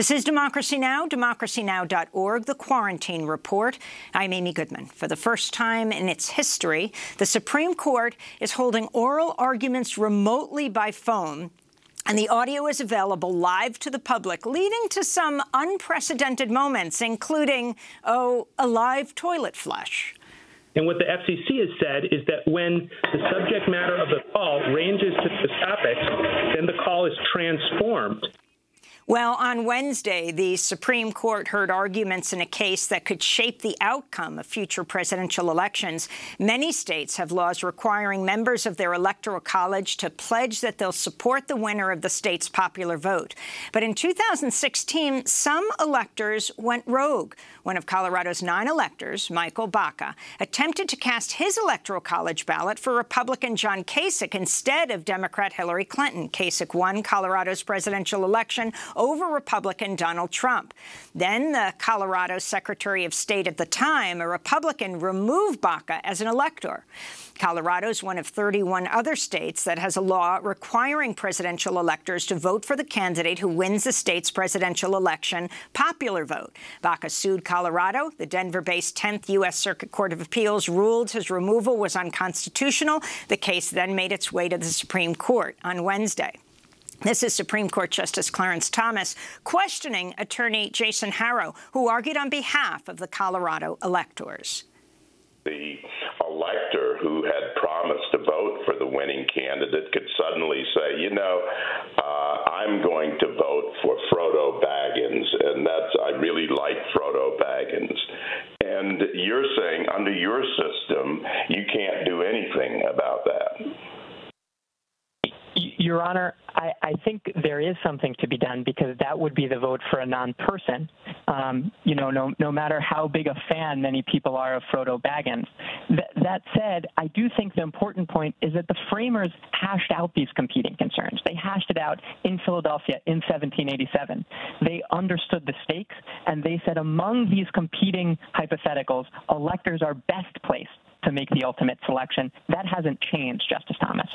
This is Democracy Now!, democracynow.org, the Quarantine Report. I'm Amy Goodman. For the first time in its history, the Supreme Court is holding oral arguments remotely by phone and the audio is available live to the public, leading to some unprecedented moments, including, oh, a live toilet flush. And what the FCC has said is that when the subject matter of the call ranges to the topics, then the call is transformed well, on Wednesday, the Supreme Court heard arguments in a case that could shape the outcome of future presidential elections. Many states have laws requiring members of their electoral college to pledge that they'll support the winner of the state's popular vote. But in 2016, some electors went rogue. One of Colorado's nine electors, Michael Baca, attempted to cast his electoral college ballot for Republican John Kasich instead of Democrat Hillary Clinton. Kasich won Colorado's presidential election over Republican Donald Trump. Then the Colorado Secretary of State at the time, a Republican, removed Baca as an elector. Colorado is one of 31 other states that has a law requiring presidential electors to vote for the candidate who wins the state's presidential election popular vote. Baca sued Colorado. The Denver-based 10th U.S. Circuit Court of Appeals ruled his removal was unconstitutional. The case then made its way to the Supreme Court on Wednesday. This is Supreme Court Justice Clarence Thomas questioning attorney Jason Harrow, who argued on behalf of the Colorado electors. The elector who had promised to vote for the winning candidate could suddenly say, you know, uh, I'm going to vote for Frodo Baggins, and that's I really like Frodo Baggins. And you're saying under your system, you can't do anything about that. Your Honor, I, I, think there is something to be done because that would be the vote for a non-person. Um, you know, no, no matter how big a fan many people are of Frodo Baggins. Th that said, I do think the important point is that the framers hashed out these competing concerns. They hashed it out in Philadelphia in 1787. They understood the stakes, and they said among these competing hypotheticals, electors are best placed to make the ultimate selection. That hasn't changed, Justice Thomas.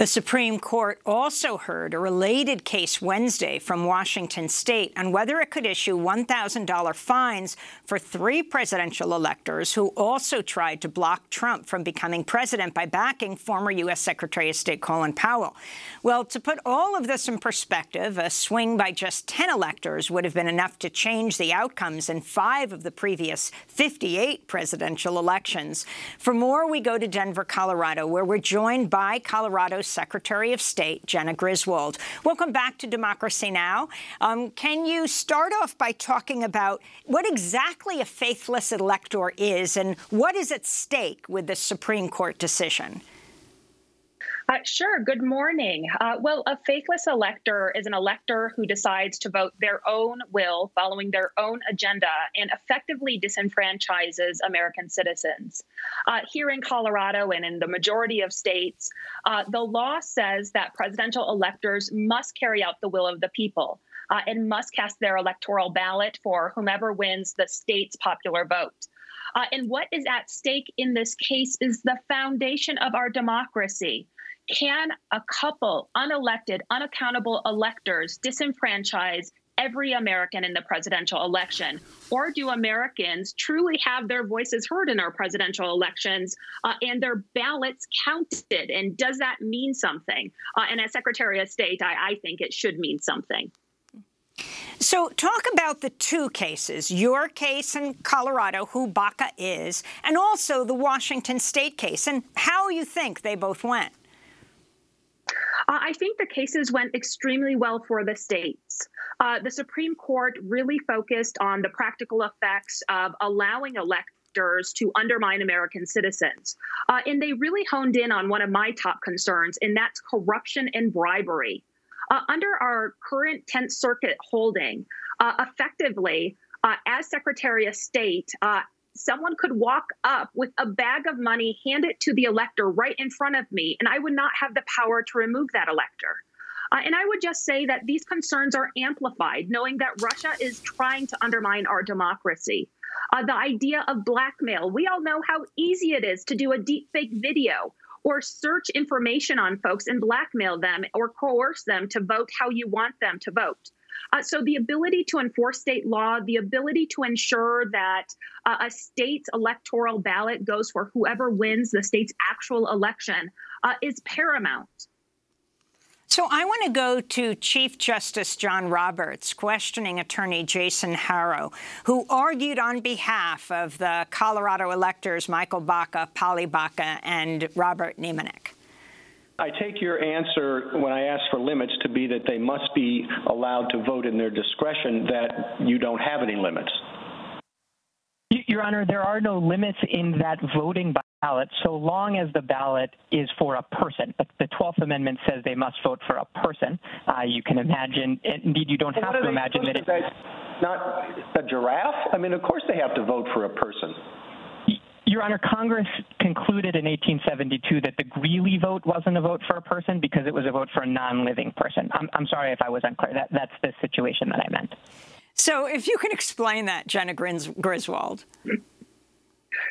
The Supreme Court also heard a related case Wednesday from Washington state on whether it could issue $1,000 fines for three presidential electors who also tried to block Trump from becoming president by backing former U.S. Secretary of State Colin Powell. Well, to put all of this in perspective, a swing by just 10 electors would have been enough to change the outcomes in five of the previous 58 presidential elections. For more, we go to Denver, Colorado, where we're joined by Colorado's Secretary of State, Jena Griswold. Welcome back to Democracy Now! Um, can you start off by talking about what exactly a faithless elector is and what is at stake with the Supreme Court decision? Uh, sure. Good morning. Uh, well, a faithless elector is an elector who decides to vote their own will following their own agenda and effectively disenfranchises American citizens. Uh, here in Colorado and in the majority of states, uh, the law says that presidential electors must carry out the will of the people. Uh, and must cast their electoral ballot for whomever wins the state's popular vote. Uh, and what is at stake in this case is the foundation of our democracy. Can a couple unelected, unaccountable electors disenfranchise every American in the presidential election? Or do Americans truly have their voices heard in our presidential elections uh, and their ballots counted? And does that mean something? Uh, and as Secretary of State, I, I think it should mean something. So talk about the two cases, your case in Colorado, who Baca is, and also the Washington state case, and how you think they both went. Uh, I think the cases went extremely well for the states. Uh, the Supreme Court really focused on the practical effects of allowing electors to undermine American citizens. Uh, and they really honed in on one of my top concerns, and that's corruption and bribery. Uh, under our current 10th Circuit holding, uh, effectively, uh, as Secretary of State, someone could walk up with a bag of money, hand it to the elector right in front of me, and I would not have the power to remove that elector. Uh, and I would just say that these concerns are amplified, knowing that Russia is trying to undermine our democracy. Uh, the idea of blackmail, we all know how easy it is to do a deepfake video or search information on folks and blackmail them or coerce them to vote how you want them to vote. Uh, so the ability to enforce state law, the ability to ensure that uh, a state's electoral ballot goes for whoever wins the state's actual election uh, is paramount. So I want to go to Chief Justice John Roberts questioning attorney Jason Harrow, who argued on behalf of the Colorado electors Michael Baca, Polly Baca, and Robert Nemanich. I take your answer when I ask for limits to be that they must be allowed to vote in their discretion, that you don't have any limits. Your Honor, there are no limits in that voting ballot so long as the ballot is for a person. The 12th Amendment says they must vote for a person. Uh, you can imagine, indeed, you don't well, have to imagine that it's not a giraffe. I mean, of course they have to vote for a person. Your Honor, Congress concluded in 1872 that the Greeley vote wasn't a vote for a person because it was a vote for a non-living person. I'm, I'm sorry if I was unclear. That, that's the situation that I meant. So if you can explain that, Jena Griswold.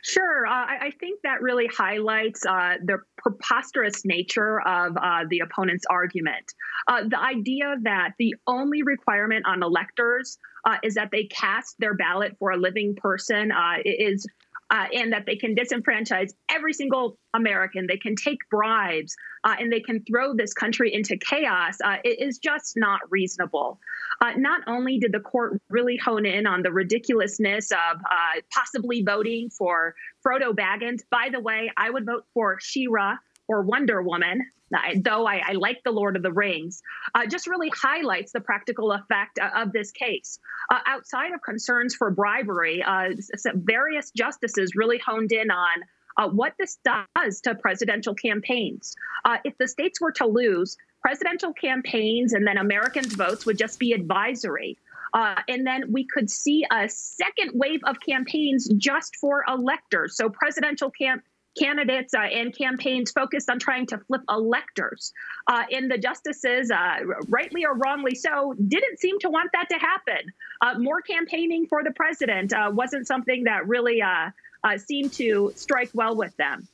Sure. Uh, I think that really highlights uh, the preposterous nature of uh, the opponent's argument. Uh, the idea that the only requirement on electors uh, is that they cast their ballot for a living person uh, is uh, and that they can disenfranchise every single American. They can take bribes uh, and they can throw this country into chaos. Uh, it is just not reasonable. Uh, not only did the court really hone in on the ridiculousness of uh, possibly voting for Frodo Baggins, by the way, I would vote for She-Ra or Wonder Woman though I, I, like the Lord of the Rings, uh, just really highlights the practical effect uh, of this case. Uh, outside of concerns for bribery, uh, various justices really honed in on uh, what this does to presidential campaigns. Uh, if the states were to lose, presidential campaigns and then Americans' votes would just be advisory. and then we could see a second wave of campaigns just for electors. So presidential camp candidates uh, and campaigns focused on trying to flip electors. Uh, the justices, uh, rightly or wrongly so, didn't seem to want that to happen. Uh, more campaigning for the president uh, wasn't something that really uh, seemed to strike well with them.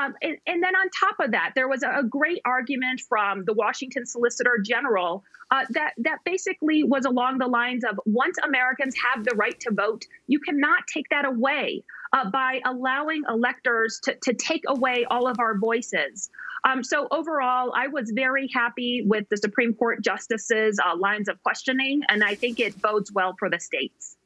Um, and, and, then on top of that, there was a, great argument from the Washington Solicitor General uh, that that basically was along the lines of once Americans have the right to vote, you cannot take that away uh, by allowing electors to, to take away all of our voices. Um, so overall, I was very happy with the Supreme Court justices' uh, lines of questioning, and I think it bodes well for the states.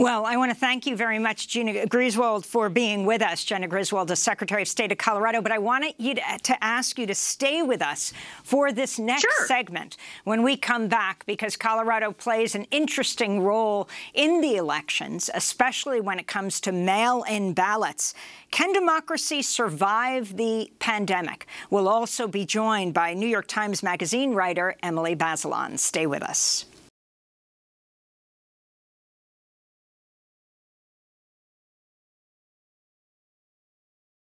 Well, I want to thank you very much, Jena Griswold, for being with us. Jena Griswold, the Secretary of State of Colorado. But I wanted you to, to ask you to stay with us for this next sure. segment when we come back, because Colorado plays an interesting role in the elections, especially when it comes to mail-in ballots. Can democracy survive the pandemic? We'll also be joined by New York Times Magazine writer Emily Bazelon. Stay with us.